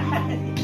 Bye.